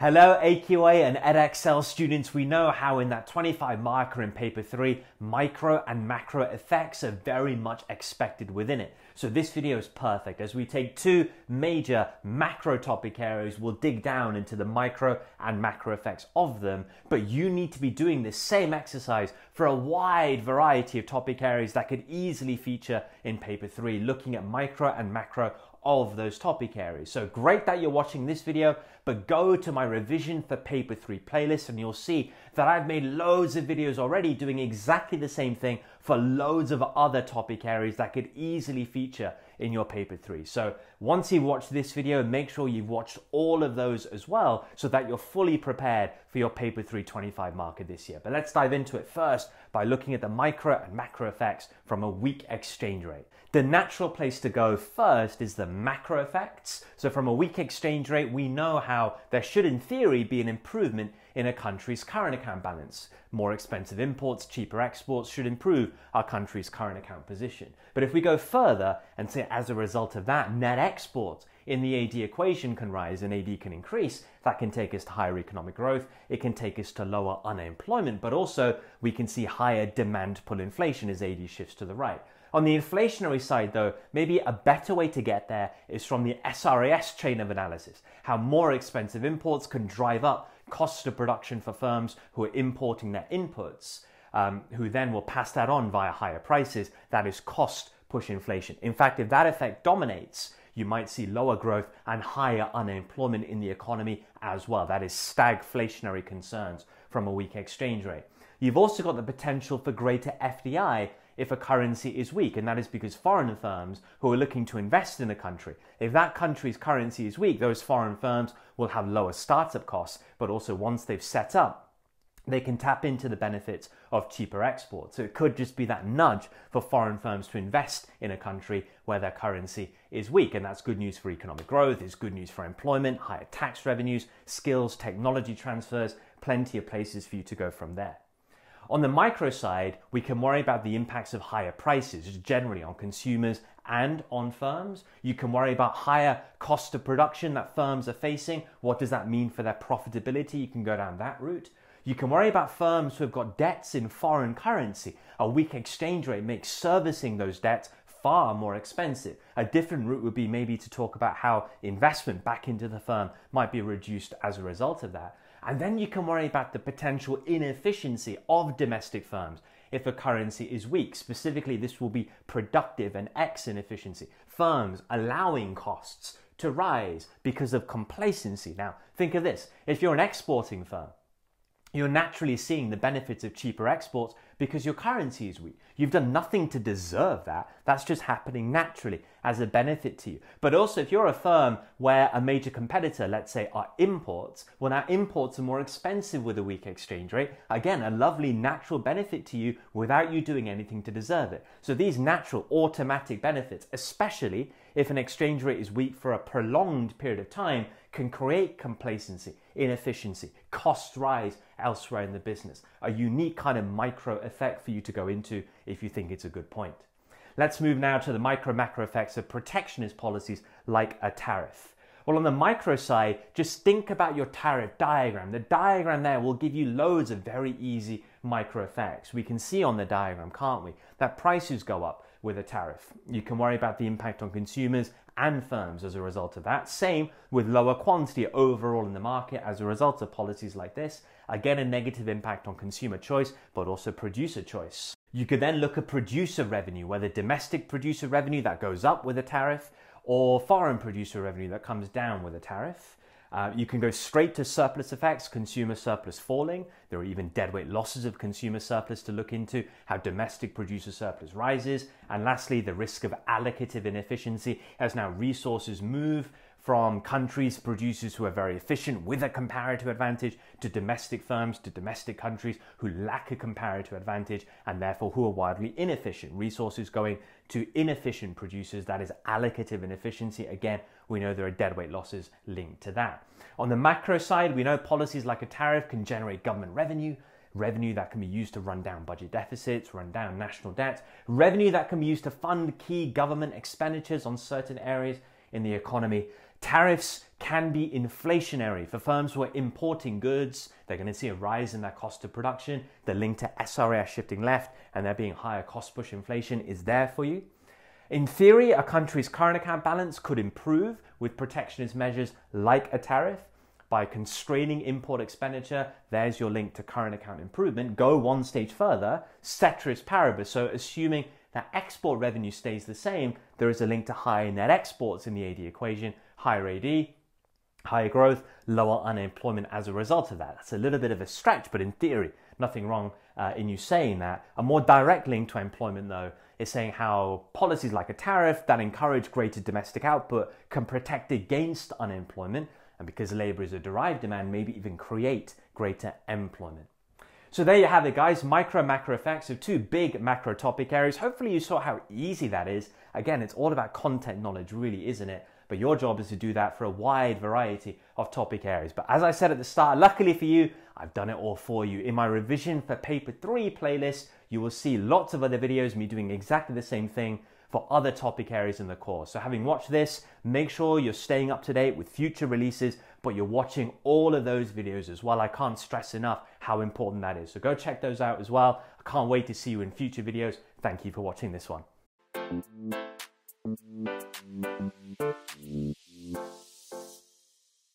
Hello, AQA and Edexcel students. We know how in that 25 marker in paper three, micro and macro effects are very much expected within it. So this video is perfect as we take two major macro topic areas, we'll dig down into the micro and macro effects of them, but you need to be doing the same exercise for a wide variety of topic areas that could easily feature in paper three, looking at micro and macro of those topic areas. So great that you're watching this video, but go to my revision for paper three playlist and you'll see that I've made loads of videos already doing exactly the same thing for loads of other topic areas that could easily feature in your paper three. So once you've watched this video, make sure you've watched all of those as well so that you're fully prepared for your paper 325 marker this year. But let's dive into it first by looking at the micro and macro effects from a weak exchange rate. The natural place to go first is the macro effects. So from a weak exchange rate, we know how there should in theory be an improvement in a country's current account balance. More expensive imports, cheaper exports should improve our country's current account position. But if we go further and say as a result of that, net exports in the AD equation can rise and AD can increase, that can take us to higher economic growth. It can take us to lower unemployment, but also we can see higher demand pull inflation as AD shifts to the right. On the inflationary side, though, maybe a better way to get there is from the SRAS chain of analysis, how more expensive imports can drive up cost of production for firms who are importing their inputs, um, who then will pass that on via higher prices. That is cost push inflation. In fact, if that effect dominates, you might see lower growth and higher unemployment in the economy as well. That is stagflationary concerns from a weak exchange rate. You've also got the potential for greater FDI if a currency is weak, and that is because foreign firms who are looking to invest in a country, if that country's currency is weak, those foreign firms will have lower startup costs, but also once they've set up, they can tap into the benefits of cheaper exports. So it could just be that nudge for foreign firms to invest in a country where their currency is weak. And that's good news for economic growth, it's good news for employment, higher tax revenues, skills, technology transfers, plenty of places for you to go from there. On the micro side, we can worry about the impacts of higher prices generally on consumers and on firms. You can worry about higher cost of production that firms are facing. What does that mean for their profitability? You can go down that route. You can worry about firms who have got debts in foreign currency. A weak exchange rate makes servicing those debts far more expensive. A different route would be maybe to talk about how investment back into the firm might be reduced as a result of that. And then you can worry about the potential inefficiency of domestic firms if a currency is weak. Specifically, this will be productive and X inefficiency. Firms allowing costs to rise because of complacency. Now, think of this if you're an exporting firm, you're naturally seeing the benefits of cheaper exports because your currency is weak. You've done nothing to deserve that. That's just happening naturally as a benefit to you. But also, if you're a firm where a major competitor, let's say, are imports, well, now imports are more expensive with a weak exchange rate. Again, a lovely natural benefit to you without you doing anything to deserve it. So, these natural automatic benefits, especially if an exchange rate is weak for a prolonged period of time, can create complacency, inefficiency, costs rise elsewhere in the business. A unique kind of micro effect for you to go into if you think it's a good point. Let's move now to the micro macro effects of protectionist policies like a tariff. Well, on the micro side, just think about your tariff diagram. The diagram there will give you loads of very easy micro effects. We can see on the diagram, can't we, that prices go up with a tariff. You can worry about the impact on consumers and firms as a result of that. Same with lower quantity overall in the market as a result of policies like this. Again, a negative impact on consumer choice, but also producer choice. You could then look at producer revenue, whether domestic producer revenue that goes up with a tariff or foreign producer revenue that comes down with a tariff. Uh, you can go straight to surplus effects, consumer surplus falling. There are even deadweight losses of consumer surplus to look into, how domestic producer surplus rises. And lastly, the risk of allocative inefficiency as now resources move from countries, producers who are very efficient with a comparative advantage, to domestic firms, to domestic countries who lack a comparative advantage and therefore who are wildly inefficient. Resources going to inefficient producers, that is allocative inefficiency. Again, we know there are deadweight losses linked to that. On the macro side, we know policies like a tariff can generate government revenue, revenue that can be used to run down budget deficits, run down national debt, revenue that can be used to fund key government expenditures on certain areas in the economy. Tariffs can be inflationary for firms who are importing goods. They're going to see a rise in their cost of production. The link to SRAS shifting left and there being higher cost push inflation is there for you. In theory, a country's current account balance could improve with protectionist measures like a tariff. By constraining import expenditure, there's your link to current account improvement. Go one stage further, ceteris paribus. So, assuming that export revenue stays the same, there is a link to higher net exports in the AD equation, higher AD, higher growth, lower unemployment as a result of that. That's a little bit of a stretch, but in theory, nothing wrong uh, in you saying that. A more direct link to employment, though, is saying how policies like a tariff that encourage greater domestic output can protect against unemployment, and because labor is a derived demand, maybe even create greater employment. So there you have it, guys. Micro macro effects of two big macro topic areas. Hopefully, you saw how easy that is. Again, it's all about content knowledge, really, isn't it? But your job is to do that for a wide variety of topic areas. But as I said at the start, luckily for you, I've done it all for you. In my revision for paper three playlist, you will see lots of other videos, me doing exactly the same thing for other topic areas in the course. So having watched this, make sure you're staying up to date with future releases, but you're watching all of those videos as well. I can't stress enough how important that is. So go check those out as well. I can't wait to see you in future videos. Thank you for watching this one. Thank you.